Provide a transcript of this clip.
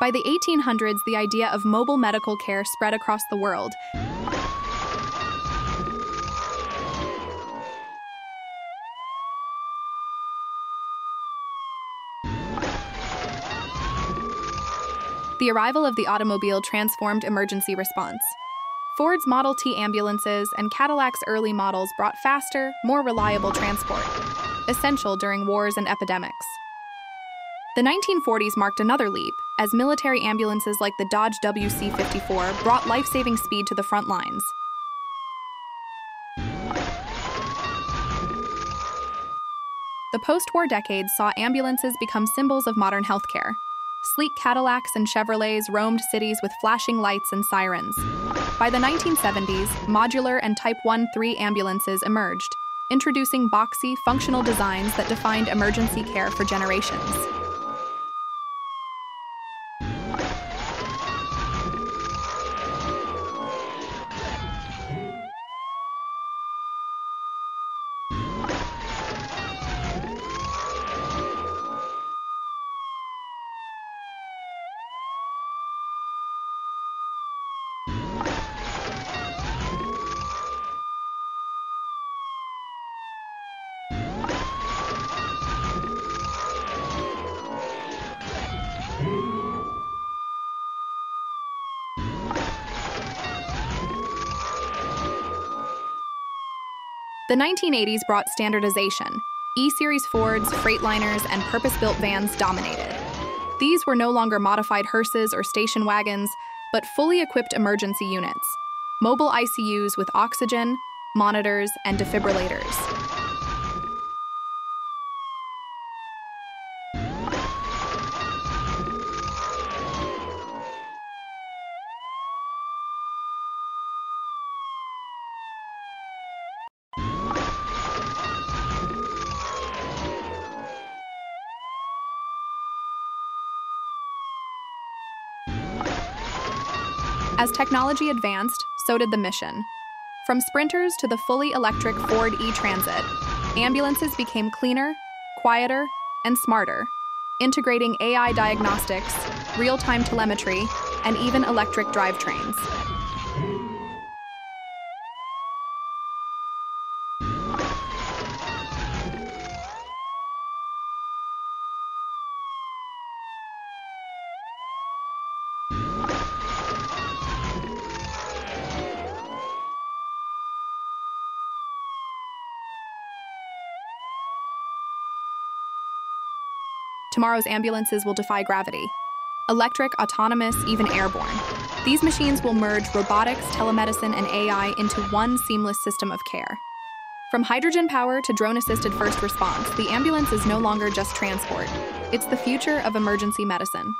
By the 1800s, the idea of mobile medical care spread across the world. The arrival of the automobile transformed emergency response. Ford's Model T ambulances and Cadillac's early models brought faster, more reliable transport, essential during wars and epidemics. The 1940s marked another leap, as military ambulances like the Dodge WC 54 brought life saving speed to the front lines. The post war decades saw ambulances become symbols of modern healthcare. Sleek Cadillacs and Chevrolets roamed cities with flashing lights and sirens. By the 1970s, modular and Type 1 3 ambulances emerged, introducing boxy, functional designs that defined emergency care for generations. The 1980s brought standardization. E Series Fords, Freightliners, and purpose built vans dominated. These were no longer modified hearses or station wagons, but fully equipped emergency units, mobile ICUs with oxygen, monitors, and defibrillators. As technology advanced, so did the mission. From sprinters to the fully electric Ford e Transit, ambulances became cleaner, quieter, and smarter, integrating AI diagnostics, real time telemetry, and even electric drivetrains. Tomorrow's ambulances will defy gravity. Electric, autonomous, even airborne. These machines will merge robotics, telemedicine, and AI into one seamless system of care. From hydrogen power to drone assisted first response, the ambulance is no longer just transport. It's the future of emergency medicine.